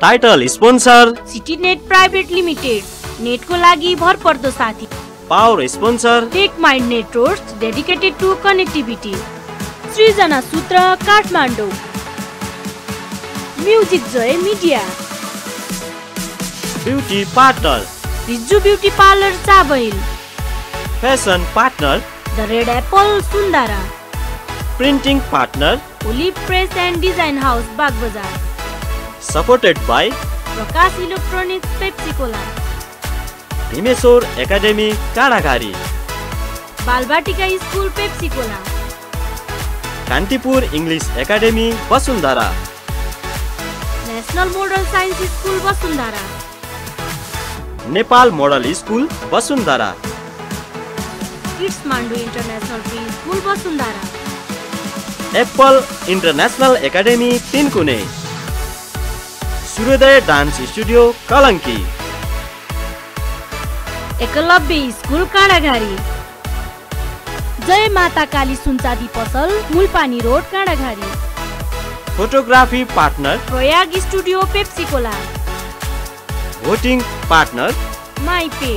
Title sponsor city net private limited. नेटको लागि भरपर्दो साथी। Power sponsor tech mind network dedicated to connectivity Srijana Sutra Kathmandu. Music Jay media beauty partner Riju beauty parlour Chabahil fashion partner the red apple Sundhara printing partner olive press and design house Bagbazar supported by Prakash electronics Pepsicola Bhimeshwar academy Kadaghari Balbatika school Pepsicola Kantipur English academy Basundhara national model science school Basundhara Nepal model school Basundhara kids Mandu international pre school Basundhara apple international academy Tinkune Suryodaya dance studio Kalanki. Eklavya school Kadaghari. Jay Mata Kali सुनचादी पसल Mulpani road Kadaghari. Photography partner. Prayag studio Pepsicola. Voting partner. MyPay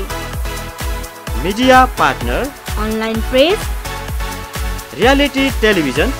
media partner. Online press. Reality television.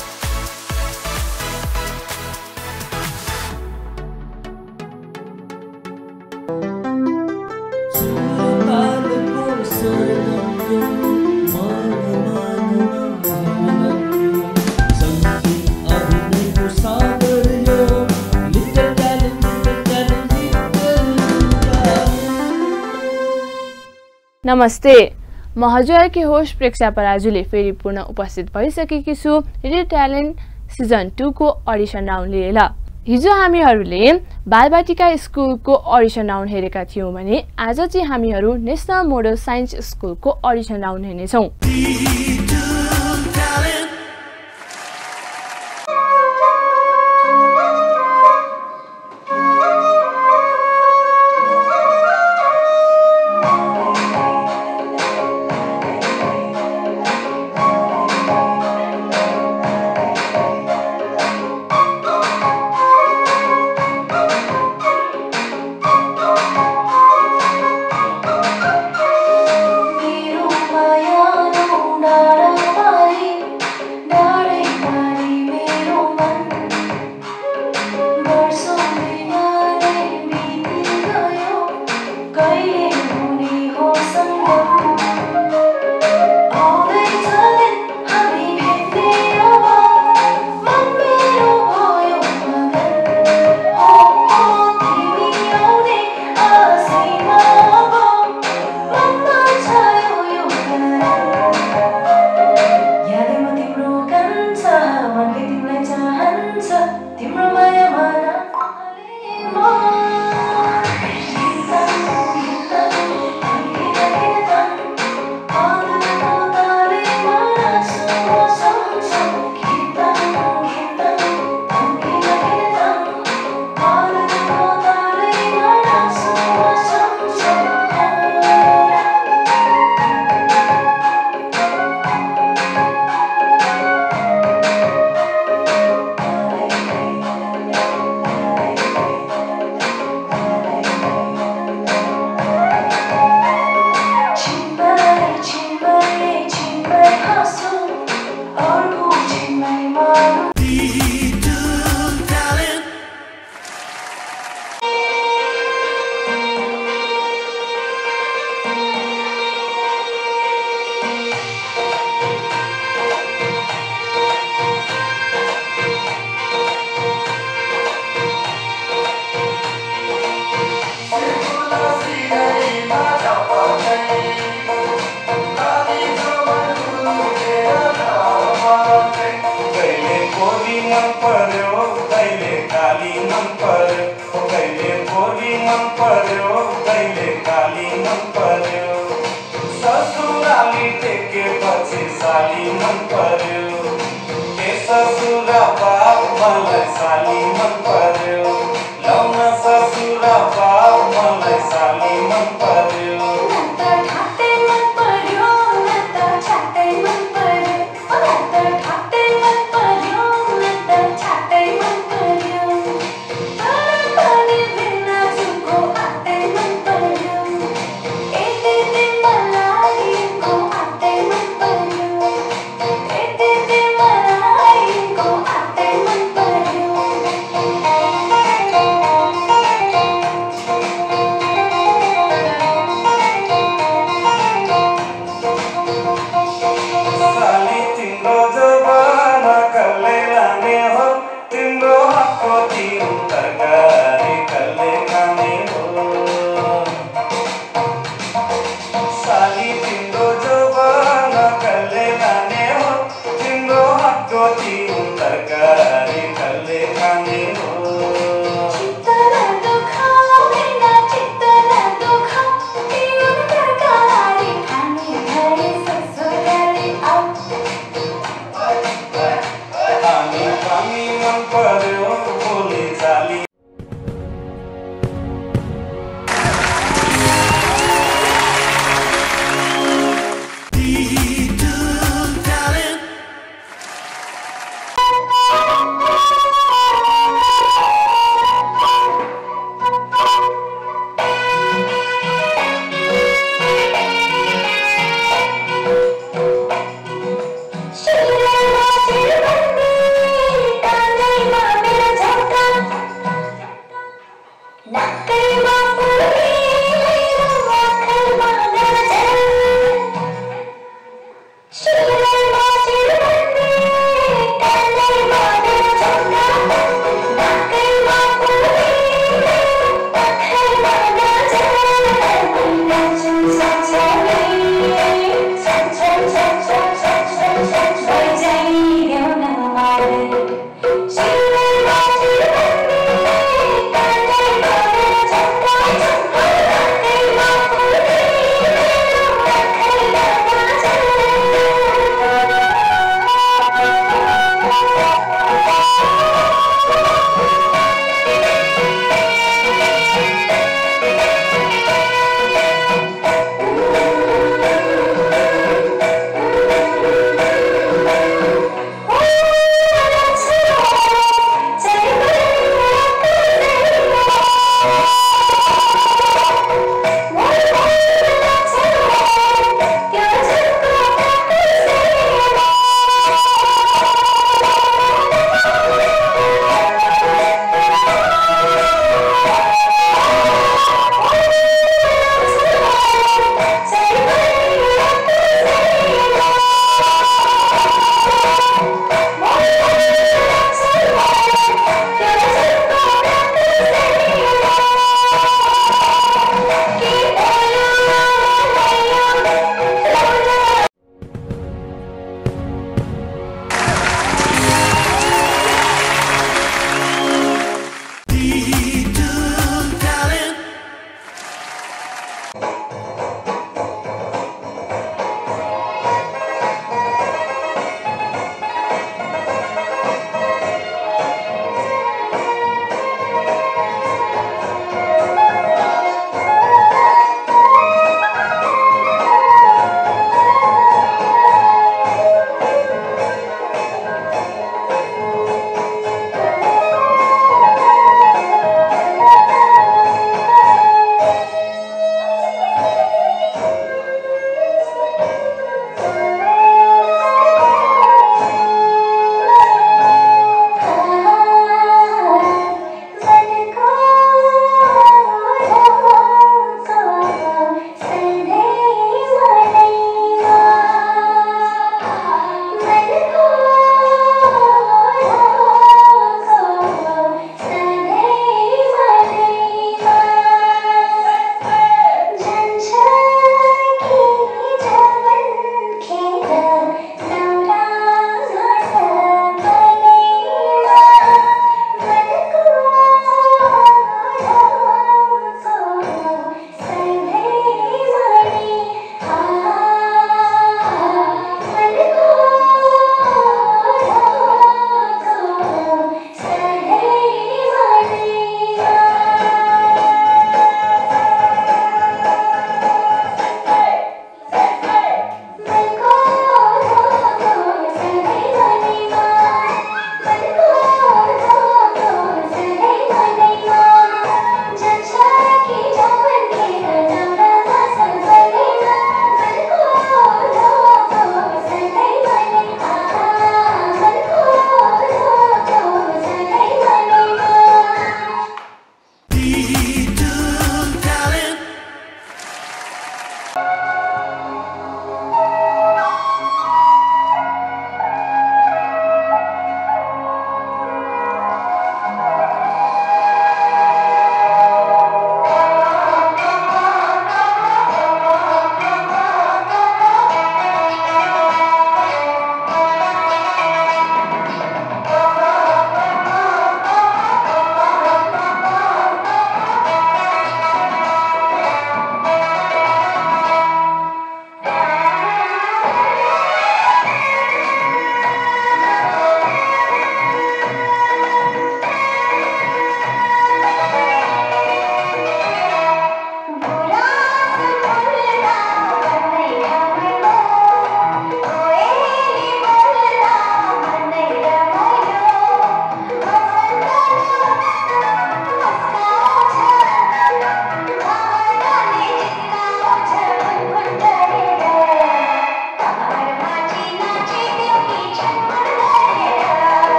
नमस्ते। म हजुरकी host प्रेक्षा पराजुले फेरि पुनः उपस्थित भइसकेकी छु। Radio talent season टूको audition round लिएर। हिजो हामीहरूले बालबाटिका स्कुलको अडिसन राउन्ड हेरेका थियौँ भने आज चाहिँ हामीहरू नेसनल मोडल साइन्स स्कुलको अडिसन राउन्ड हेर्नेछौँ।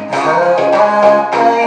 Oh, oh, oh.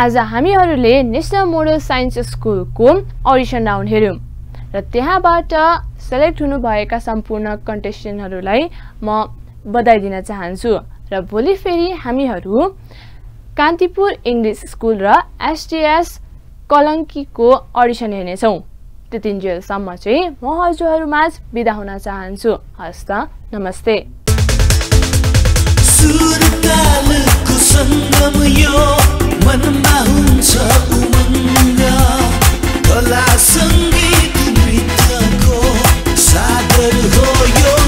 आज हामीहरूले नेसनल मोडल साइन्स स्कुलको अडिसन राउन्ड हेऱ्यौँ र त्यहाँबाट सेलेक्ट हुनुभएका सम्पूर्ण कन्टेस्टेन्टहरूलाई म बधाई दिन चाहन्छु र भोलि फेरि हामीहरू कान्तिपुर इङ्ग्लिस स्कुल र एसटिएस कलङ्कीको अडिसन हेर्नेछौँ। त्यतिन्जेलसम्म चाहिँ म हजुरहरूमाझ बिदा हुन चाहन्छु। हस् त नमस्ते सङ्गम यो मनमा हुन्छ उमङ्ग। कला सङ्गीत नृत्यको सागर हो यो।